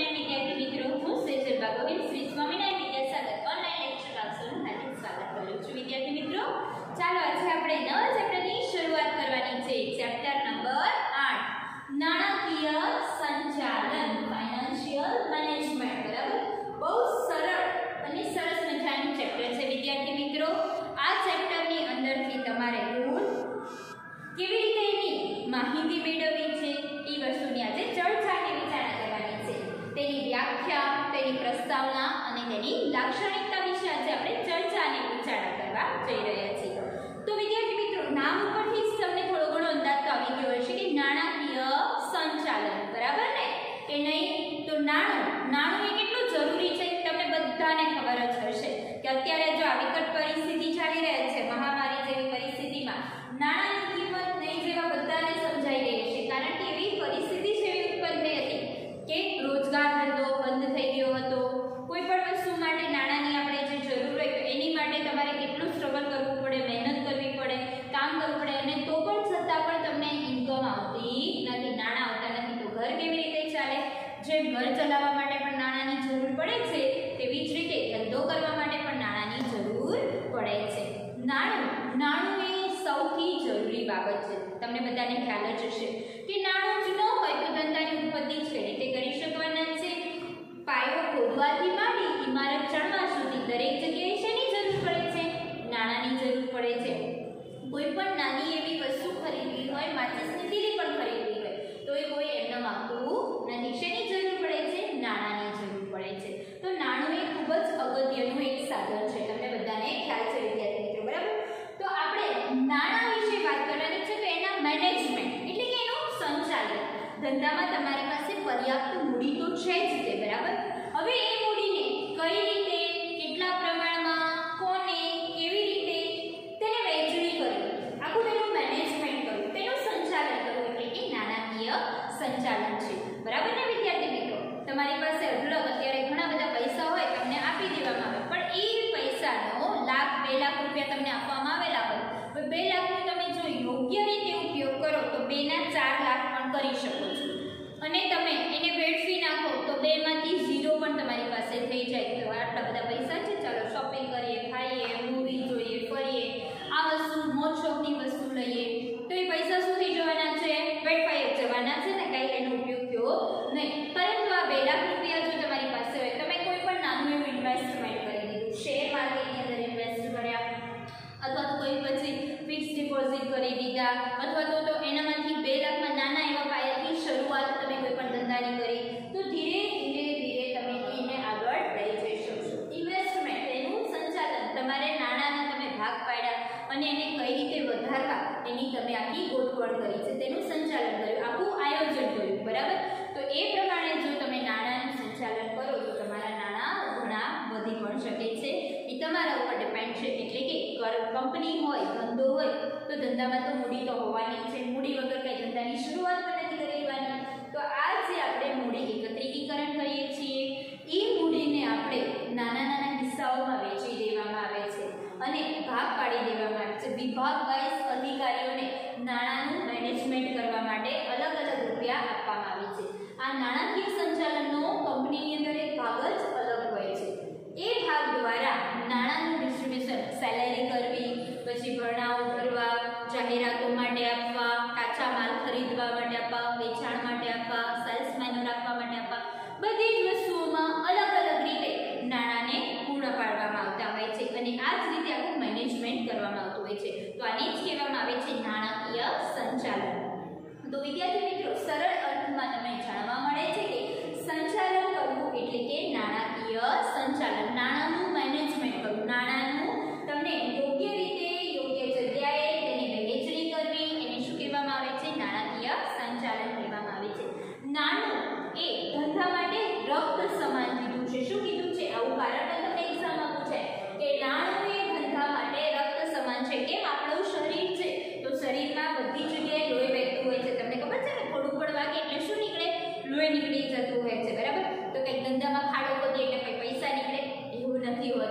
સ્વામિનારાયણ વિદ્યાર્થી મિત્રો હું સેજલ બાગોવિલ શ્રી સ્વામિનારાયણ વિદ્યાસાગર ઓનલાઈન લેક્ચર ક્લાસનું હાર્દિક સ્વાગત કરું છું વિદ્યાર્થી મિત્રો, ચાલો આજે આપણે નવા ચેપ્ટરની શરૂઆત કરવાની છે. ચેપ્ટર નંબર 8 નાણાકીય સંચાલન ફાઇનાન્શિયલ મેનેજમેન્ટ બરાબર બહુ સરળ અને સરસ મજાનું ચેપ્ટર છે વિદ્યાર્થી મિત્રો આ ચેપ્ટરની અંદરથી તમારે રૂલ કેવી રીતે એની માહિતી મેળવવી છે એ વસ્તુની આજે ચર્ચા અને વિચારણા કરવાની છે તેની વ્યાખ્યા તેની પ્રસ્તાવના અને તેની લાક્ષણિકતા વિશે આજે આપણે ચર્ચા અને વિચારણા કરવા જઈ રહ્યા છીએ. તો વિદ્યાર્થી મિત્રો, નામ ઉપરથી જ તમને થોડો ઘણો અંદાજ તો આવી ગયો હશે કે નાણાકીય સંચાલન, બરાબર ને? કે નહીં? તો નાણું. નાણું એ કેટલું જરૂરી છે તમને બધાને ખબર જ હશે કે અત્યારે જો આ વિકટ પરિસ્થિતિ ચાલી રહી છે મહામારી જેવી પરિસ્થિતિમાં નાણાંની કિંમત નહીં જેવા બધાને સમજાઈ રહી હશે કારણ કે એવી પરિસ્થિતિ જ એવી ઉત્પન્ન થઈ હતી કે રોજગાર ધંધો બંધ થઈ ગયો હતો કોઈ પણ વસ્તુ માટે નાણાંની આપણે જે જરૂર હોય તો એની માટે તમારે કેટલું સ્ટ્રગલ કરવું પડે મહેનત કરવી પડે કામ કરવું પડે અને તો પણ છતાં પણ તમને ઇન્કમ આવતી નથી નાણાં આવતા નથી તો ઘર કેવી રીતે ચાલે જેમ ઘર ચલાવવા માટે પણ નાણાંની જરૂર પડે છે તેવી જ રીતે ધંધો કરવા માટે પણ નાણાંની જરૂર પડે છે નાણું નાણું એ સૌથી જરૂરી બાબત છે તમને બધાને ખ્યાલ જ હશે કે નાણું જ ન હોય તો ધંધાની ઉત્પત્તિ જ કઈ રીતે કરી શકવાના છે પાયો ખોદવાથી માંડી ઇમારત ચણવા સુધી દરેક જગ્યાએ શેની જરૂર પડે છે નાણાંની જરૂર પડે છે કોઈ પણ નાની એવી વસ્તુ ખરીદવી હોય માચિસની તીલી પણ ખરીદવી હોય તો એ કોઈ એમને માગતું નથી શેની જરૂર પડે છે નાણાંની જરૂર પડે છે તો નાણું એ ખૂબ જ અગત્યનું એક સાધન છે તમને બધાને ખ્યાલ છે વિદ્યાર્થી મિત્રો બરાબર તો આપણે નાણાં વિશે વાત કરવાની છે તો એના મેનેજમેન્ટ એટલે કે એનું સંચાલન ધંધામાં તમારી પાસે પર્યાપ્ત મૂડી તો છે જ તે, બરાબર? હવે એ મૂડીને કઈ રીતે, કેટલા પ્રમાણમાં, કોને, કેવી રીતે, તેને વહેંચણી કરવી? આખું તેનું મેનેજમેન્ટ કરવું, તેનું સંચાલન કરવું, એટલે કે નાણાકીય સંચાલન છે. બરાબર ને, વિદ્યાર્થી મિત્રો? તમારી પાસે અઢળક, અત્યારે ઘણા બધા પૈસા હોય, તમને આપી દેવામાં આવે, પણ એ પૈસાનો લાખ, બે લાખ રૂપિયા તમને આપવામાં આવેલા હોય બે લાખનો તમે જો યોગ્ય રીતે ઉપયોગ કરો, તો બેના ચાર લાખ પણ કરી શકો છો. અને તમે એને વેડફી નાખો તો બેમાંથી ઝીરો પણ તમારી પાસે થઈ જાય. તો આટલા બધા પૈસા છે ચાલો શોપિંગ કરીએ ખાઈએ મૂવી જોઈએ ફરીએ આ વસ્તુ મોજ શોખની વસ્તુ લઈએ તો એ પૈસા શું થઈ જવાના છે વેડફાઈ જ જવાના છે ને કાંઈ એનો ઉપયોગ થયો નહીં પરંતુ આ બે લાખ રૂપિયા જો તમારી પાસે હોય તમે કોઈ પણ નાનું એવું ઇન્વેસ્ટમેન્ટ કરી દીધું શેર માર્કેટની અંદર ઇન્વેસ્ટ કર્યા અથવા તો કોઈ પછી ફિક્સ ડિપોઝિટ કરી દીધા અથવા તો તો એનામાંથી બે લાખમાં નાના એવા પાયાથી શરૂઆત તમે કોઈ પણ ધંધાની કરી તો ધીરે ધીરે ધીરે તમે એને આગળ લઈ જઈ શકશો ઇન્વેસ્ટમેન્ટ એનું સંચાલન તમારે નાણાંના તમે ભાગ પાડ્યા અને એને કઈ રીતે વધારવા એની તમે આખી ગોઠવણ કરી છે, તેનું સંચાલન કર્યું, આખું આયોજન કર્યું, બરાબર? તો એ પ્રમાણે જો તમે નાણાંનું સંચાલન કરો, તો તમારા નાણાં ઘણા વધી પણ શકે છે. એ તમારા ઉપર ડિપેન્ડ છે, એટલે કે કંપની હોય, ધંધો હોય, તો ધંધામાં તો મૂડી તો હોવાની છે. મૂડી વગર કંઈ ધંધાની શરૂઆત પણ નથી કરી લેવાની તો આ જે આપણે મૂડી એકત્રીકરણ કરીએ છીએ અને ભાગ પાડી દેવામાં આવે છે વિભાગ વાઇઝ અધિકારીઓને નાણાંનું મેનેજમેન્ટ કરવા માટે અલગ અલગ રૂપિયા આપવામાં આવે છે. આ નાણાકીય સંચાલનનો કંપનીની અંદર એક ભાગ જ અલગ હોય છે. એ ભાગ દ્વારા નાણાંનું ડિસ્ટ્રીબ્યુશન સેલેરી કરવી, પછી ભરણાઓ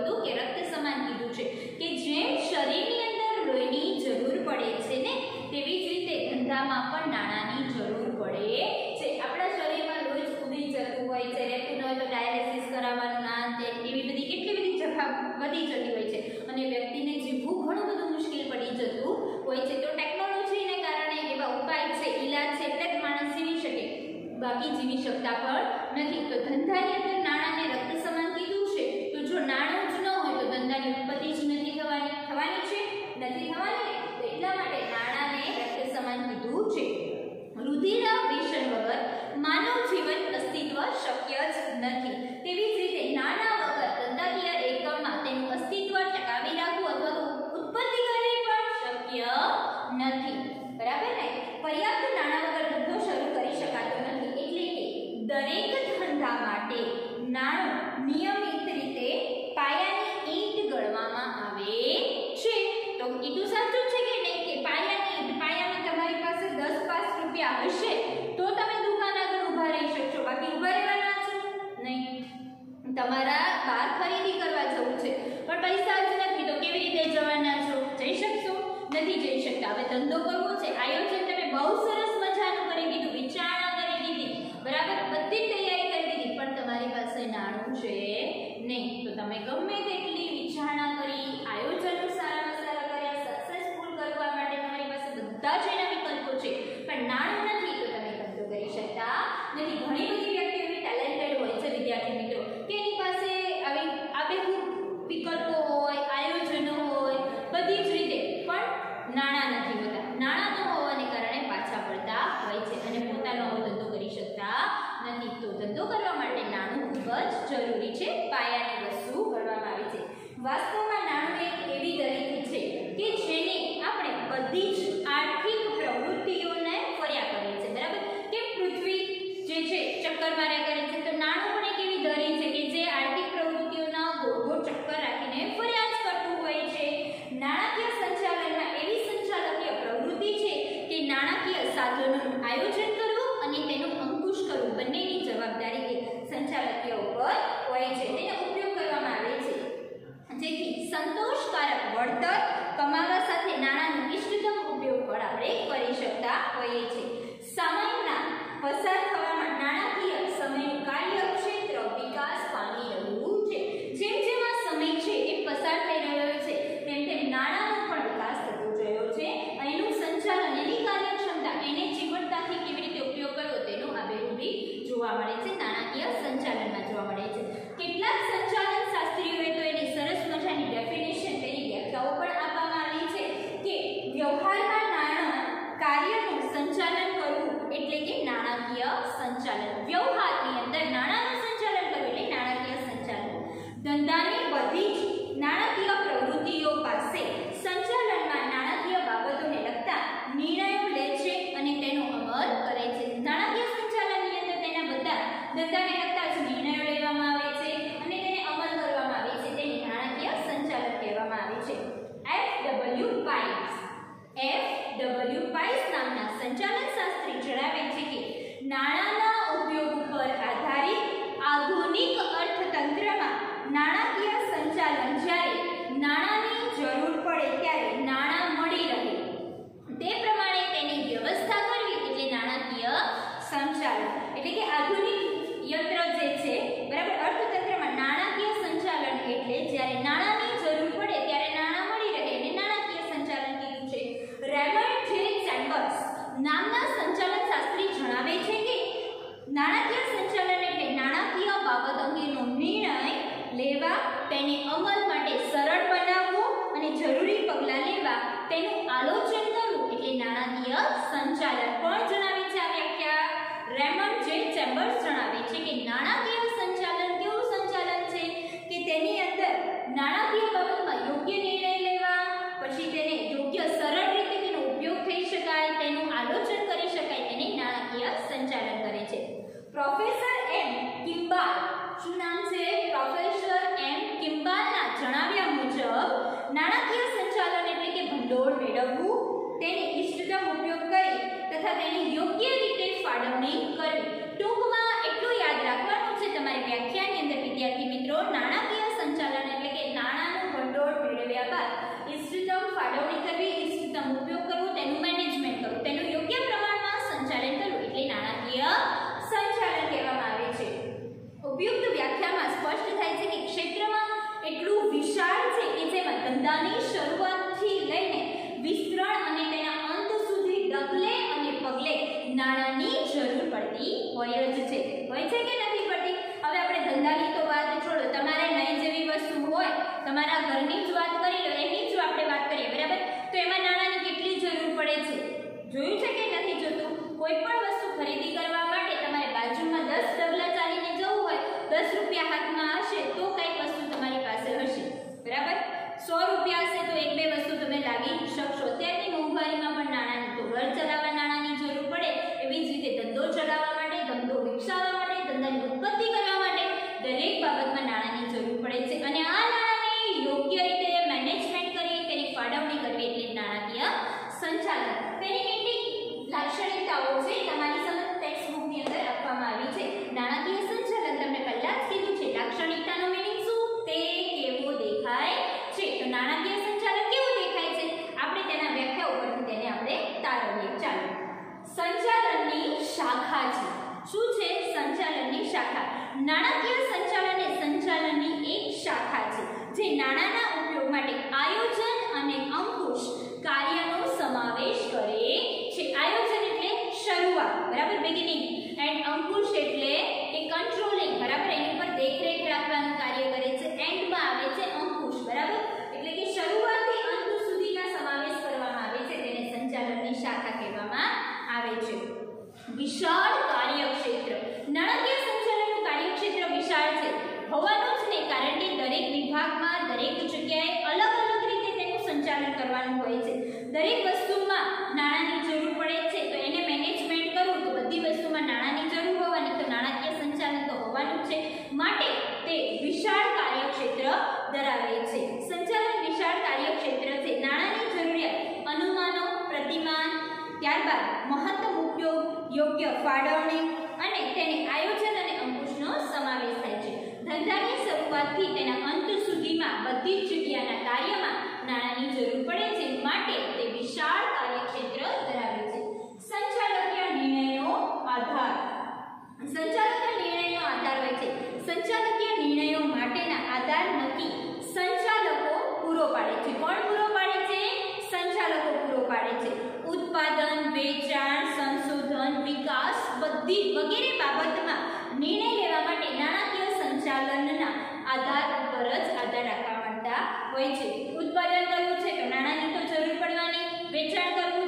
હતું કે રક્ત સમાન કીધું છે કે જે શરીરની અંદર લોહીની જરૂર પડે છે ને, તેવી જ રીતે ધંધામાં પણ નાણાંની જરૂર પડે છે. આપણા શરીરમાં લોહી ઉડી જતું હોય છે રહેતું ન હોય તો ડાયાલિસિસ કરાવવાનું ના તે એવી બધી કેટલી બધી જખા વધી જતી હોય છે. અને વ્યક્તિને જીવવું ઘણું બધું મુશ્કેલ પડી જતું હોય છે. તો ટેકનોલોજીને કારણે એવા ઉપાય છે, ઈલાજ છે, એટલે જ માણસ જીવી શકે. બાકી જીવી શકતા પણ નથી. તો ધંધાની અંદર તમારા બહાર ખરીદી કરવા જવું છે. પણ પૈસા જ નથી, તો કેવી રીતે જવાના છો? જઈ શકશો? નથી જઈ શકતા. હવે ધંધો કરવો છે. આયોજન તમે બહુ સરસ મજાનું કરી દીધું. વિચારણા કરી દીધી. બરાબર? બધી તૈયારી કરી દીધી. પણ તમારી પાસે નાણું છે નહીં. તો તમે ગમે તેટલી વિચારણા કરી, આયોજનો સારામાં સારા કર્યા સક્સેસફુલ કરવા માટે તમારી પાસે બધા જ એના વિકલ્પો છે. પણ નાણું નથી, તો તમે ધંધો કરી શકતા નથી. ઘણી બધી વ્યક્તિઓની ટેલેન્ટેડ હોય છે, વિદ્યાર્થીની તેની પાસે આવી આબેહૂબ વિકલ્પો હોય, આયોજનો હોય, બધી જ રીતે. પણ નાણાં નથી હોતા. નાણાં ન હોવાને કારણે પાછા પડતા હોય છે અને પોતાનો ધંધો કરી શકતા નથી. તો ધંધો કરવા માટે નાણું ખૂબ જ જરૂરી છે. પાયાની વસ્તુ ગણવામાં આવે છે. વાસ્તવમાં નાણું એક એવી દરેકી છે કે જેને આપણે બધી જ આર્થિક પ્રવૃત્તિઓને ફર્યા કરીએ છીએ. બરાબર? કે પૃથ્વી જે છે, ચક્કર માર્યા કરે છે. તો નાણું પણ hydrogen જોવા મળે છે. નાણાકીય સંચાલનમાં તેનું આલોચન કરવું એટલે નાણાકીય સંચાલન કોણ જણાવે છે આ વ્યાખ્યા? રેમન્ડ જે ચેમ્બર્સ જણાવે છે કે નાણાકીય સંચાલન કેવું સંચાલન છે? કે તેની અંદર નાણાકીય બાબતમાં યોગ્ય નિર્ણય લેવા, પછી તેને યોગ્ય સરળ રીતે તેનો ઉપયોગ થઈ શકાય, તેનું આલોચન કરી શકાય, તેને નાણાકીય સંચાલન કરે છે. પ્રોફેસર એમ કિમ્બા શું નામ છે? લોડ મેળવવું તેને ઇષ્ટતમ ઉપયોગ કરી તથા તેની યોગ્ય રીતે ફાળવણી કરવી. જોયું છે કે નથી જોતું? કોઈ પણ વસ્તુ ખરીદી કરવા માટે તમારે બાજુમાં દસ ડગલા ચાલીને જવું હોય, દસ રૂપિયા હાથમાં હશે તો કંઈક વસ્તુ તમારી પાસે હશે. બરાબર? સો રૂપિયા હશે તો એક બે વસ્તુ તમે લાવી શકશો. અત્યારની મોંઘવારીમાં પણ નાણાંનું તો ઘર ચલાવવાના મહત્તમ ઉપયોગ, યોગ્ય ફાળવણી અને તેને આયોજન અને અંકુશનો સમાવેશ થાય છે. ધંધાની શરૂઆતથી તેના અંત સુધીમાં બધી જ જગ્યાના કાર્યમાં નાણાંની જરૂર પડે છે માટે તે વિશાળ કાર્યક્ષેત્ર ધરાવે છે. સંચાલકીય નિર્ણયો આધાર. સંચાલકીય નિર્ણયો આધાર હોય છે. સંચાલકીય નિર્ણયો માટેના આધાર નક્કી સંચાલકો પૂરો પાડે છે. આધાર ઉપર જ આધાર રાખવા માંગતા હોય છે. ઉત્પાદન કરવું છે તો નાણાંની તો જરૂર પડવાની. વેચાણ કરવું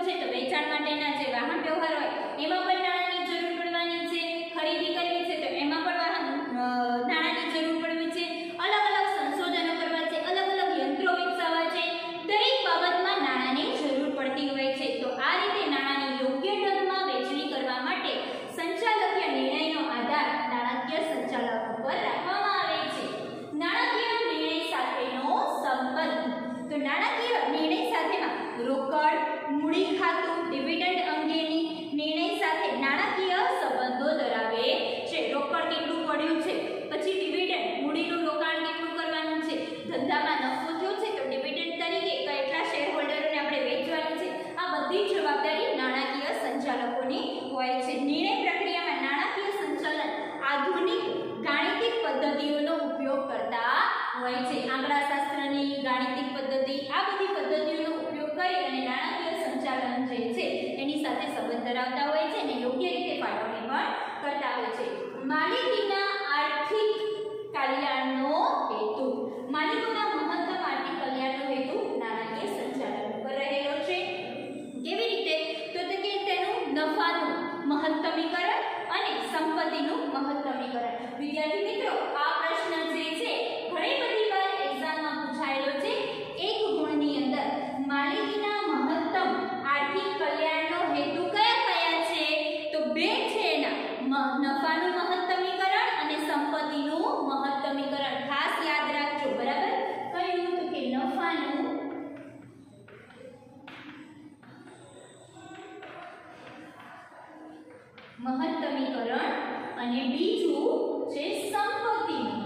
મહત્તમીકરણ અને બીજું છે સંપત્તિનું.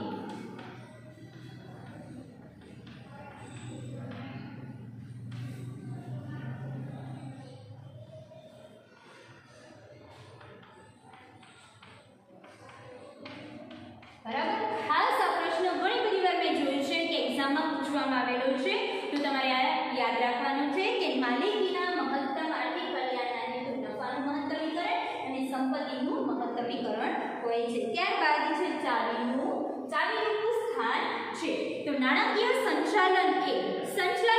નાણાકીય સંચાલન એ સંચાલન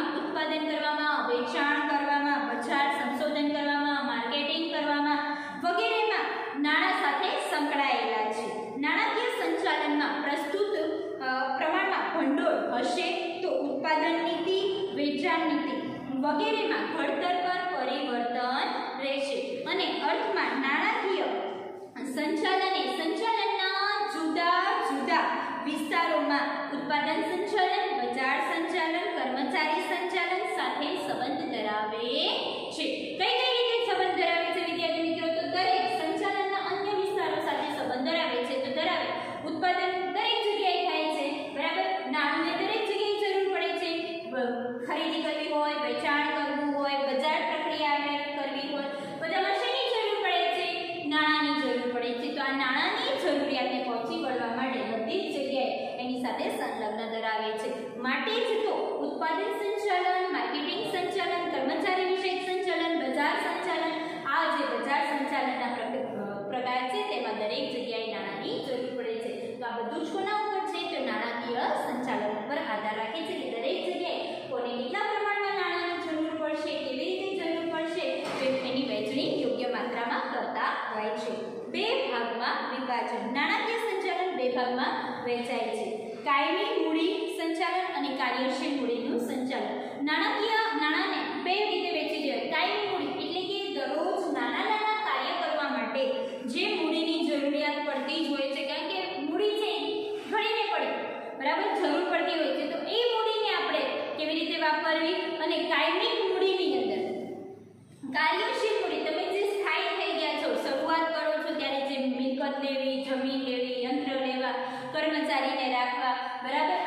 કંપનીમાં ઉત્પાદન કરવામાં, વેચાણ કરવામાં, બજાર સંશોધન કરવામાં, માર્કેટિંગ કરવામાં વગેરેમાં નાણાં સાથે સંકળાયેલા છે. નાણાકીય સંચાલનમાં પ્રસ્તુત પ્રમાણમાં ભંડોળ હશે તો ઉત્પાદન નીતિ, વેચાણ નીતિ વગેરેમાં ઘડતર પર પરિવર્તન રહેશે. અને અર્થમાં નાણાકીય સંચાલન એ સંચાલન કાર્યક્રમમાં ઉત્પાદન સંચાલન, બજાર સંચાલન, કર્મચારી સંચાલન સાથે સંબંધ ધરાવે છે. કઈ કઈ રીતે સંબંધ ધરાવે છે વિદ્યાર્થી વિભાગમાં વહેંચાય છે. કાયમી મૂડી સંચાલન અને કાર્યશીલ મૂડીનું સંચાલન. નાણાકીય નાણાંને બે રીતે વહેંચી દેવાય કાયમી મૂડી એટલે કે દરરોજ નાના નાના કાર્ય કરવા માટે જે મૂડીની જરૂરિયાત પડતી જ હોય છે. કારણ કે મૂડી છે ઘણીને પડે. બરાબર? જરૂર પડતી હોય છે. તો એ મૂડીને આપણે કેવી રીતે વાપરવી? અને કાયમી મૂડીની અંદર કાર્યશીલ મૂડી, તમે જે સ્થાયી થઈ ગયા છો, શરૂઆત કરો છો ત્યારે જે મિલકત લેવી, જમીન રાખવા બરાબર